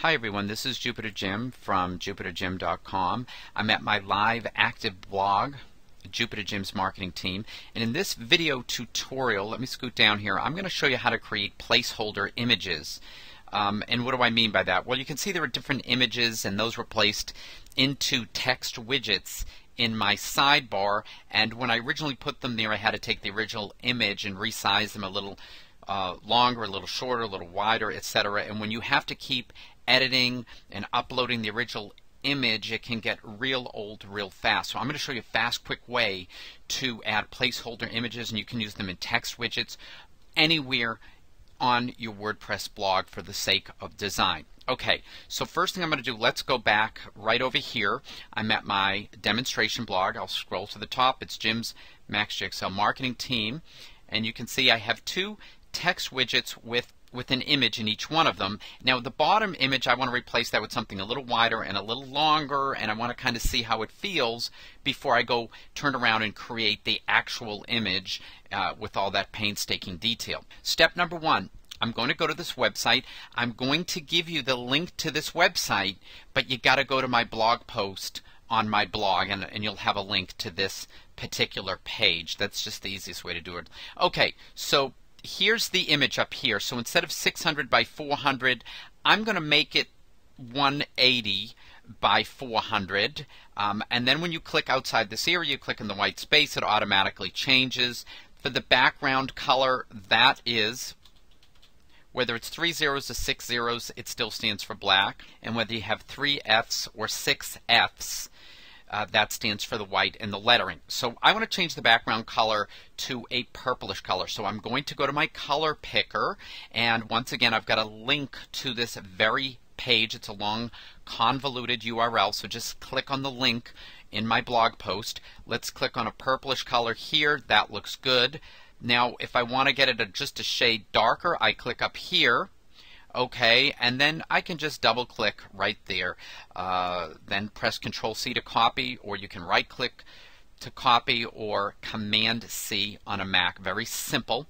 Hi everyone, this is Jupiter Jim from jupiterjim.com. I'm at my live active blog, Jupiter Jim's marketing team, and in this video tutorial, let me scoot down here, I'm going to show you how to create placeholder images. Um, and what do I mean by that? Well, you can see there are different images, and those were placed into text widgets in my sidebar. And when I originally put them there, I had to take the original image and resize them a little uh, longer, a little shorter, a little wider, etc. And when you have to keep editing and uploading the original image, it can get real old real fast. So I'm going to show you a fast, quick way to add placeholder images, and you can use them in text widgets anywhere on your WordPress blog for the sake of design. Okay, so first thing I'm going to do, let's go back right over here. I'm at my demonstration blog. I'll scroll to the top. It's Jim's MaxGXL marketing team. And you can see I have two text widgets with with an image in each one of them. Now the bottom image I want to replace that with something a little wider and a little longer and I want to kind of see how it feels before I go turn around and create the actual image uh, with all that painstaking detail. Step number one, I'm going to go to this website. I'm going to give you the link to this website, but you got to go to my blog post on my blog and, and you'll have a link to this particular page. That's just the easiest way to do it. Okay, so here's the image up here. So instead of 600 by 400, I'm going to make it 180 by 400. Um, and then when you click outside this area, you click in the white space, it automatically changes. For the background color, that is, whether it's three zeros or six zeros, it still stands for black. And whether you have three Fs or six Fs, uh, that stands for the white and the lettering. So I want to change the background color to a purplish color. So I'm going to go to my color picker and once again I've got a link to this very page. It's a long convoluted URL so just click on the link in my blog post. Let's click on a purplish color here. That looks good. Now if I want to get it a, just a shade darker I click up here okay and then I can just double click right there. Uh, then press control C to copy or you can right click to copy or command C on a Mac. Very simple.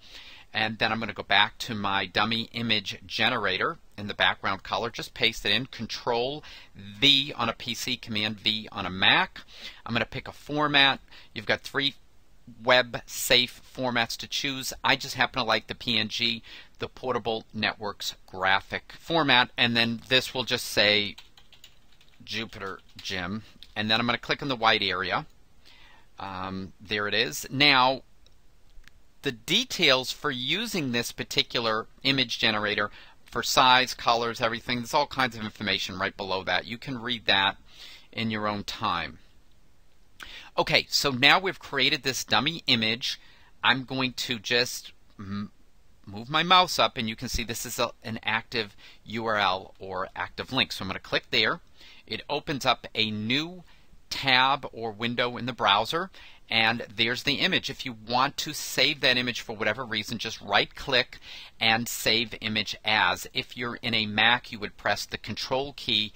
And then I'm going to go back to my dummy image generator in the background color. Just paste it in. Control V on a PC command V on a Mac. I'm going to pick a format. You've got three web safe formats to choose. I just happen to like the PNG, the Portable Networks graphic format, and then this will just say Jupiter Jim. And then I'm going to click on the white area. Um, there it is. Now, the details for using this particular image generator for size, colors, everything, there's all kinds of information right below that. You can read that in your own time. Okay, so now we've created this dummy image. I'm going to just move my mouse up and you can see this is a, an active URL or active link. So I'm going to click there. It opens up a new tab or window in the browser and there's the image. If you want to save that image for whatever reason, just right click and save image as. If you're in a Mac, you would press the control key,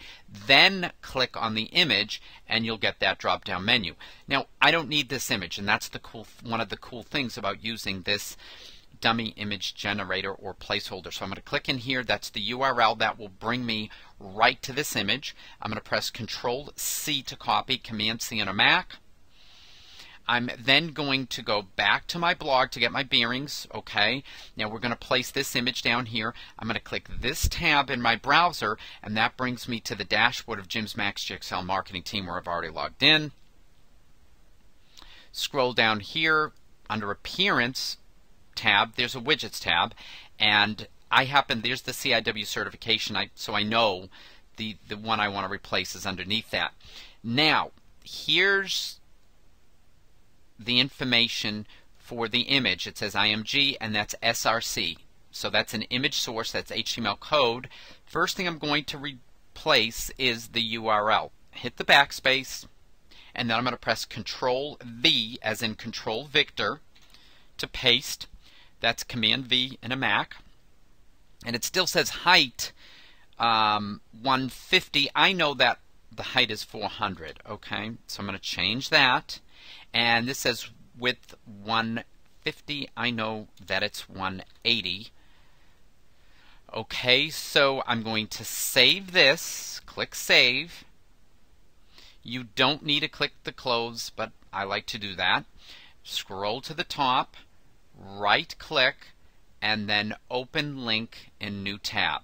then click on the image and you'll get that drop down menu. Now, I don't need this image and that's the cool one of the cool things about using this dummy image generator or placeholder. So I'm going to click in here. That's the URL that will bring me right to this image. I'm going to press Control C to copy, Command C on a Mac. I'm then going to go back to my blog to get my bearings. Okay. Now we're going to place this image down here. I'm going to click this tab in my browser, and that brings me to the dashboard of Jim's MaxGXL marketing team where I've already logged in. Scroll down here under Appearance tab. There's a Widgets tab, and I happen there's the CIW certification. I so I know the the one I want to replace is underneath that. Now here's the information for the image. It says IMG and that's SRC. So that's an image source, that's HTML code. First thing I'm going to replace is the URL. Hit the backspace and then I'm going to press Control V as in Control Victor to paste. That's Command V in a Mac. And it still says height um, 150. I know that the height is 400. Okay, so I'm going to change that and this says width 150. I know that it's 180. Okay, so I'm going to save this. Click Save. You don't need to click the close, but I like to do that. Scroll to the top, right click, and then Open Link in New Tab.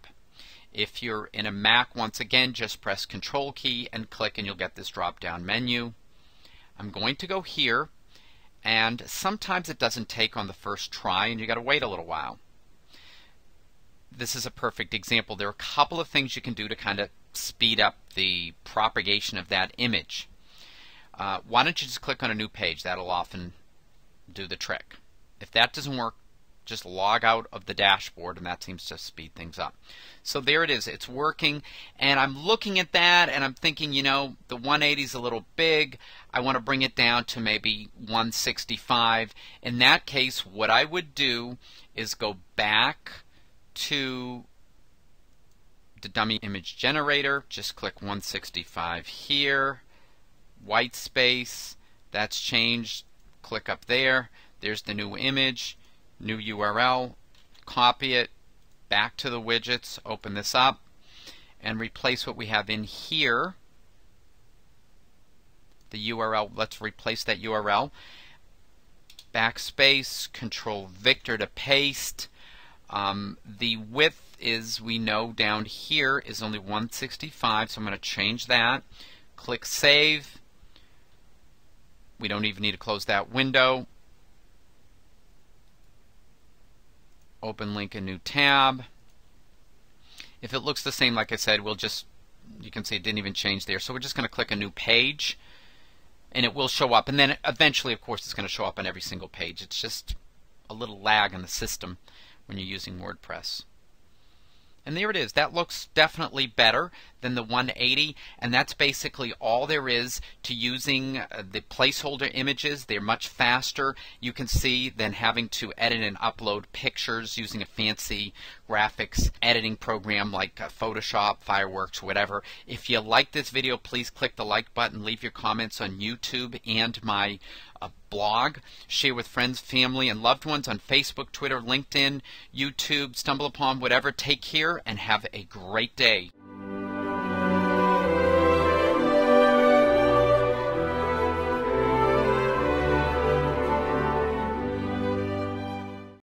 If you're in a Mac, once again, just press Control key and click and you'll get this drop down menu. I'm going to go here and sometimes it doesn't take on the first try and you got to wait a little while. This is a perfect example. There are a couple of things you can do to kind of speed up the propagation of that image. Uh, why don't you just click on a new page? That'll often do the trick. If that doesn't work, just log out of the dashboard and that seems to speed things up. So there it is, it's working and I'm looking at that and I'm thinking, you know, the 180 is a little big. I want to bring it down to maybe 165. In that case, what I would do is go back to the dummy image generator, just click 165 here, white space, that's changed, click up there, there's the new image, new URL, copy it back to the widgets, open this up, and replace what we have in here. The URL, let's replace that URL. Backspace, Control Victor to paste. Um, the width is, we know down here, is only 165, so I'm going to change that. Click Save. We don't even need to close that window. Open link a new tab. If it looks the same, like I said, we'll just, you can see it didn't even change there. So we're just going to click a new page and it will show up. And then eventually, of course, it's going to show up on every single page. It's just a little lag in the system when you're using WordPress. And there it is. That looks definitely better than the 180 and that's basically all there is to using uh, the placeholder images. They're much faster you can see than having to edit and upload pictures using a fancy graphics editing program like uh, Photoshop, Fireworks, whatever. If you like this video please click the like button, leave your comments on YouTube and my uh, blog, share with friends, family, and loved ones on Facebook, Twitter, LinkedIn, YouTube, StumbleUpon, whatever. Take care and have a great day.